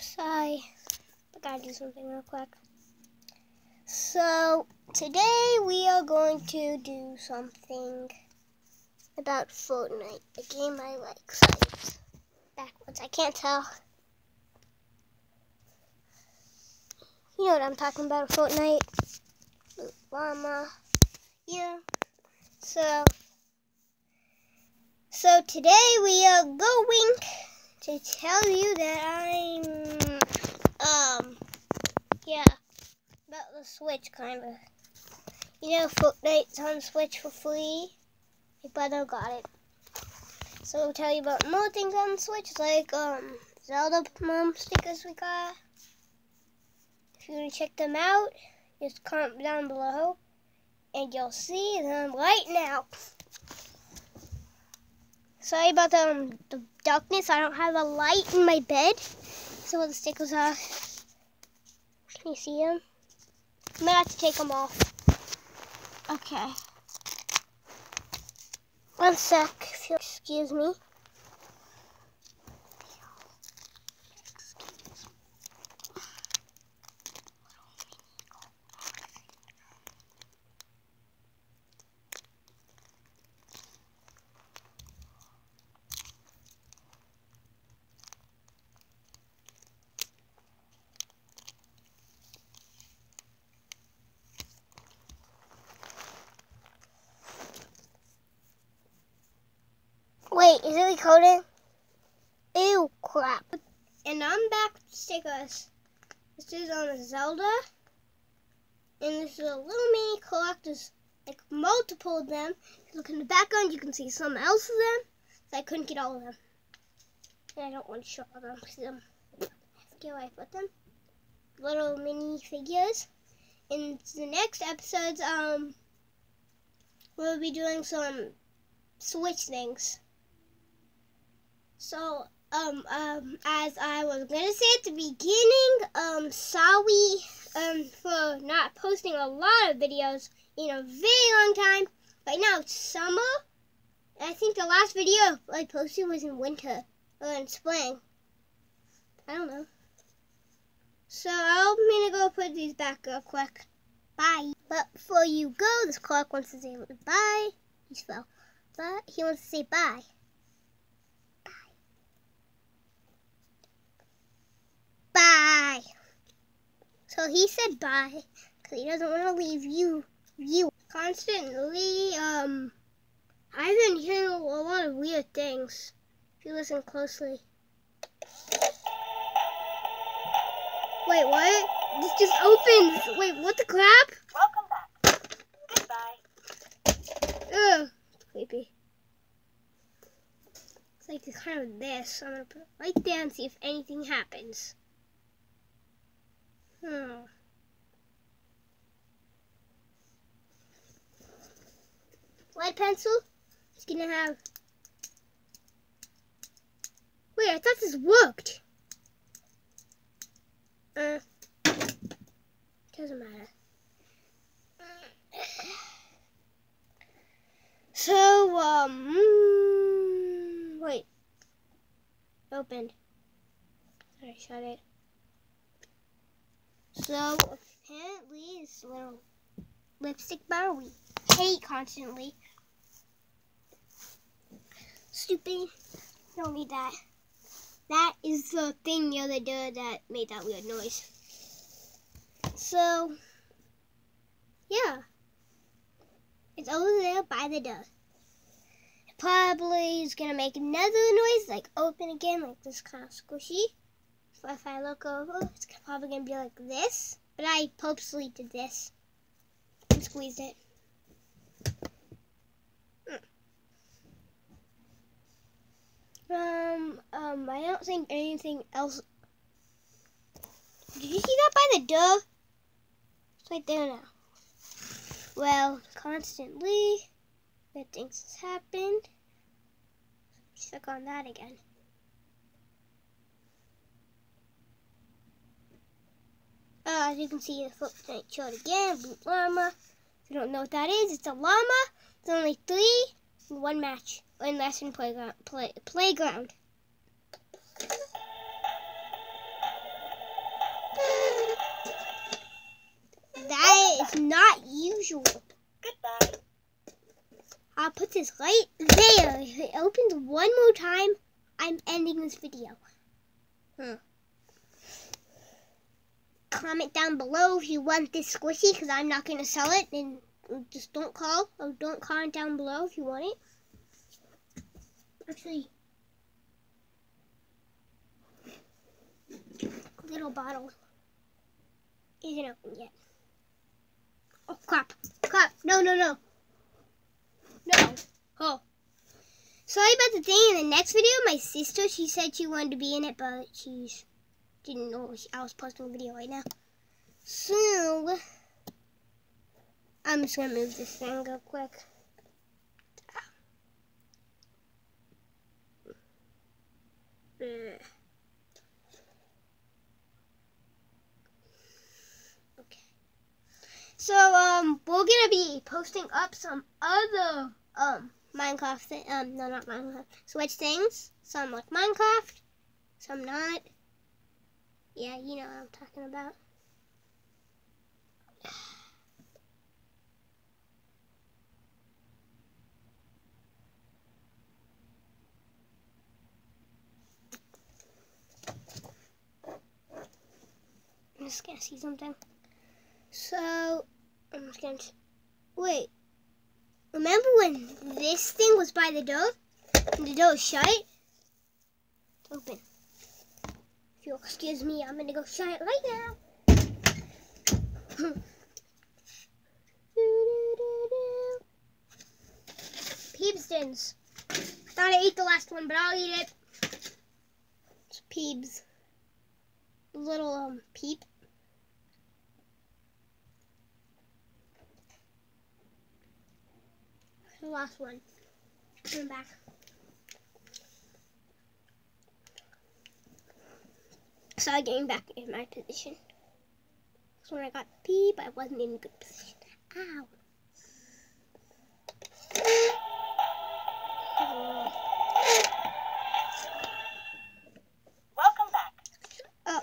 Sigh. I gotta do something real quick. So, today we are going to do something about Fortnite, a game I like. So backwards, I can't tell. You know what I'm talking about, Fortnite. Llama. Yeah. So, so today we are going to tell you that I'm, um, yeah, about the Switch, kind of. You know, Fortnite's on Switch for free. My brother got it. So we'll tell you about more things on Switch, like, um, Zelda mom stickers we got. If you want to check them out, just comment down below, and you'll see them right now. Sorry about the, um, the darkness. I don't have a light in my bed. So the stickers are. Can you see them? I'm gonna have to take them off. Okay. One sec, excuse me. Wait, is it recording? Ew, crap. And I'm back with stickers. This is on Zelda. And this is a little mini collectors, like multiple of them. Look in the background, you can see some else of them. So I couldn't get all of them. And I don't want to show all of them because um, I forget where I put them. Little mini figures. In the next episodes, um, we'll be doing some Switch things. So, um, um, as I was gonna say at the beginning, um, sorry, um, for not posting a lot of videos in a very long time. Right now it's summer. I think the last video I posted was in winter or in spring. I don't know. So I'm gonna go put these back real quick. Bye. But before you go, this clock wants to say bye. He fell. But he wants to say bye. Bye. So he said bye because he doesn't want to leave you. You constantly. Um, I've been hearing a lot of weird things. If you listen closely. Wait, what? This just opens. Wait, what the crap? Welcome back. Goodbye. Ugh, creepy. It's like kind of this. I'm gonna put it right there and see if anything happens. Hmm. Lead pencil? It's gonna have. Wait, I thought this worked. Uh, doesn't matter. So, um, mm, wait. Opened. Sorry, shut it. So apparently this little lipstick bar we hate constantly. Stupid. Don't need that. That is the thing the other day that made that weird noise. So yeah. It's over there by the door. Probably is gonna make another noise, like open again, like this kind of squishy. So if I look over, it's probably going to be like this. But I purposely did this and squeezed it. Um, um, I don't think anything else. Did you see that by the door? It's right there now. Well, constantly, good things has happened. Check on that again. Uh, as you can see, the flip showed again, blue llama. If you don't know what that is, it's a llama. It's only three in one match, in lesson playground. Play, playground. That is not usual. Goodbye. I'll put this right there. If it opens one more time, I'm ending this video. Huh. Comment down below if you want this squishy, because I'm not going to sell it. And just don't call, or don't comment down below if you want it. Actually, little bottle isn't open yet. Oh, crap. Crap. No, no, no. No. Oh. Sorry about the thing in the next video. My sister, she said she wanted to be in it, but she didn't know I was posting a video right now. So, I'm just going to move this thing real quick. Okay. So, um, we're gonna be posting up some other, um, Minecraft thing, um, no, not Minecraft, Switch things. Some like Minecraft, some not. Yeah, you know what I'm talking about. I'm just gonna see something. So, I'm just gonna. Wait. Remember when this thing was by the door? And the door shut? Open. You'll excuse me, I'm gonna go shut it right now. Peebstons. I thought I ate the last one, but I'll eat it. It's Peebs. Little um peep. The last one. Come back. Sorry, getting back in my position. So when I got peep, I wasn't in a good position. Ow. Welcome back. Oh,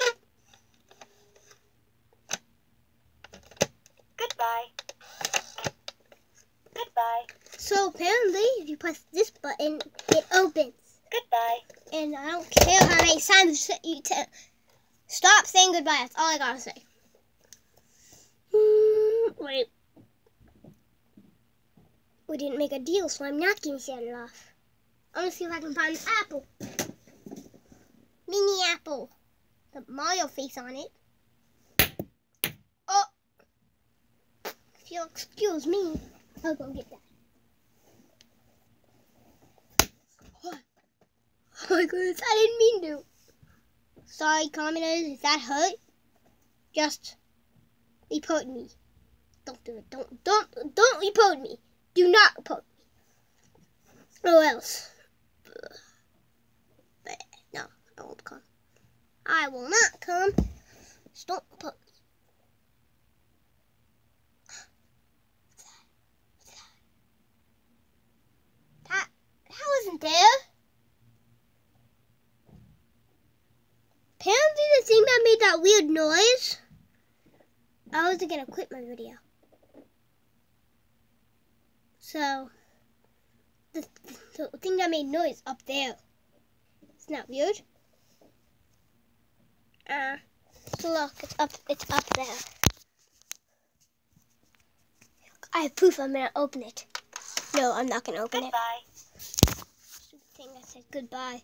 Goodbye. Goodbye. so apparently, if you press this button, it opens. Goodbye. And I don't care how many times you tell. Stop saying goodbye. That's all I gotta say. Hmm, wait. We didn't make a deal, so I'm not gonna shut it off. I'm gonna see if I can find an apple. Mini apple. The Mario face on it. Oh! If you'll excuse me, I'll go get that. What? Oh my goodness, I didn't mean to. Sorry, commenters, if that hurt, just report me. Don't do it. Don't, don't, don't report me. Do not report me. Or else. But no, I won't come. I will not come. Don't report me. That, that wasn't there. Apparently the thing that weird noise, I wasn't gonna quit my video. So, the, the thing that made noise up there, it's not weird. Uh, so look, it's up, it's up there. I have proof I'm gonna open it. No, I'm not gonna open it. Goodbye. Thing that said goodbye.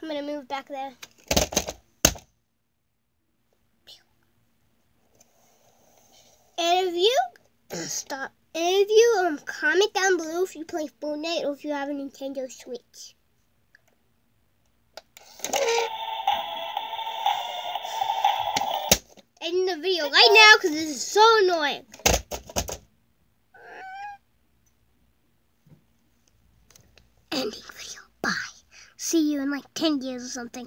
I'm gonna move back there. And if you stop, and if you um comment down below if you play Fortnite or if you have a Nintendo Switch. End the video right now because this is so annoying. Ending video. Bye. See you in like 10 years or something.